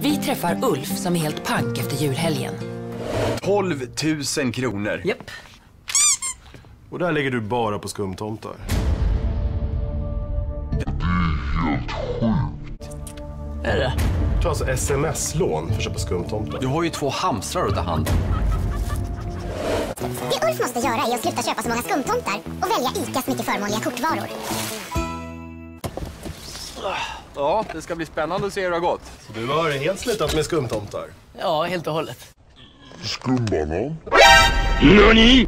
Vi träffar Ulf som är helt pank efter julhelgen. 12 000 kronor. Japp. Och där lägger du bara på skumtomtar. Är det? Ta alltså sms-lån för att köpa skumtomtar. Du har ju två hamstrar att ta hand om. Det Ulf måste göra är att sluta köpa så många skumtomtar och välja ICAs mycket förmånliga kortvaror. Ja, det ska bli spännande att se hur det har gått. Så du har helt slutat med skumtomtar? Ja, helt och hållet. Skumbanan. NANI?